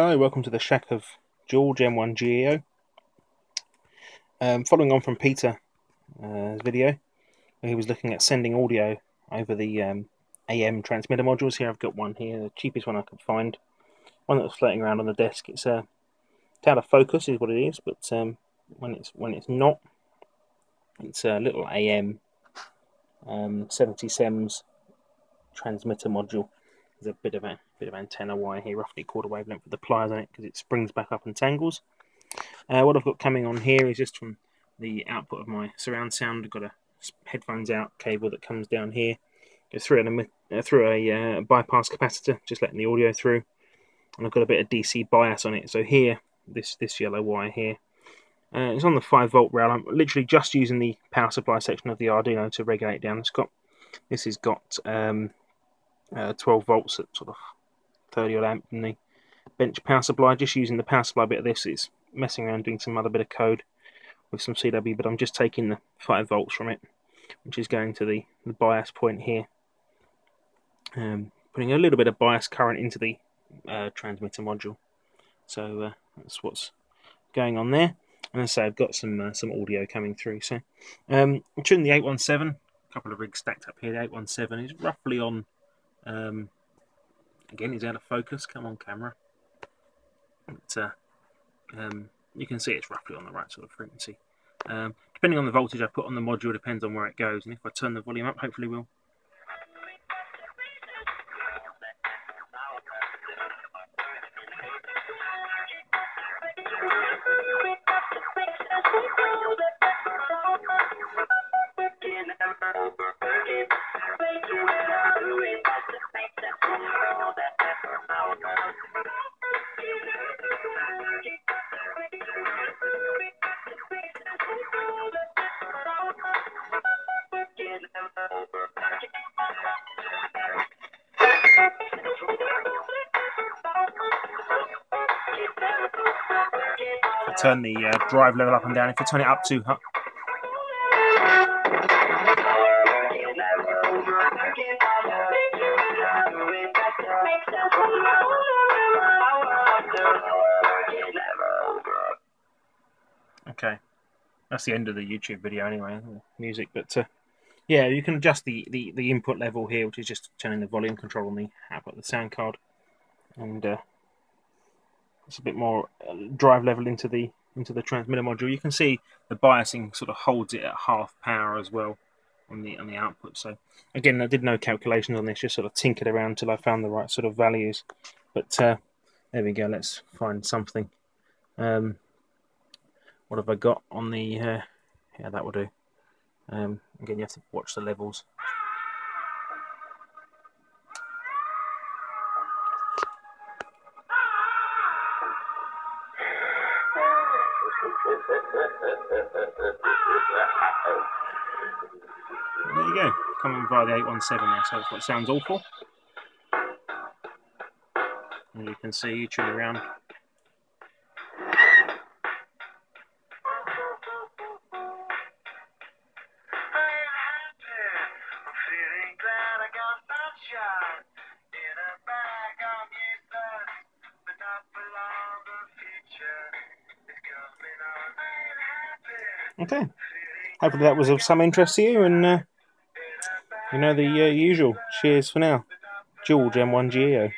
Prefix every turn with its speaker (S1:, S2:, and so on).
S1: Hello, welcome to the shack of George M1 GEO. Um, following on from Peter's uh, video, where he was looking at sending audio over the um, AM transmitter modules. Here I've got one here, the cheapest one I could find. One that was floating around on the desk. It's a it's out of focus, is what it is, but um, when it's when it's not, it's a little AM um, 70 SEMS transmitter module. There's a bit of a bit of antenna wire here, roughly quarter wavelength with the pliers on it because it springs back up and tangles. Uh, what I've got coming on here is just from the output of my surround sound. I've got a headphones out cable that comes down here, goes through, an, uh, through a uh, bypass capacitor, just letting the audio through, and I've got a bit of DC bias on it. So here, this this yellow wire here, uh, it's on the 5 volt rail. I'm literally just using the power supply section of the Arduino to regulate down. It's got this has got um, uh, 12 volts at sort of 30 odd amp in the bench power supply. Just using the power supply bit of this is messing around doing some other bit of code with some CW, but I'm just taking the 5 volts from it, which is going to the, the bias point here. Um, putting a little bit of bias current into the uh, transmitter module. So uh, that's what's going on there. And as I say, I've got some uh, some audio coming through. So um, I'm tuning the 817. A couple of rigs stacked up here. The 817 is roughly on um, again, he's out of focus. Come on, camera. But, uh, um, you can see it's roughly on the right sort of frequency. Um, depending on the voltage I put on the module, depends on where it goes. And if I turn the volume up, hopefully we'll turn the uh, drive level up and down. If I turn it up too high, Okay, that's the end of the YouTube video anyway, music, but uh, yeah, you can adjust the, the, the input level here, which is just turning the volume control on the output the sound card, and uh, it's a bit more uh, drive level into the into the transmitter module. You can see the biasing sort of holds it at half power as well on the on the output. So again, I did no calculations on this, just sort of tinkered around until I found the right sort of values. But uh, there we go. Let's find something. Um, what have I got on the? Uh, yeah, that will do. Um, again, you have to watch the levels. There you go, coming via the 817 there, so it sounds awful. And you can see you tune around Okay. Hopefully that was of some interest to you, and uh, you know the uh, usual. Cheers for now. George M1GEO.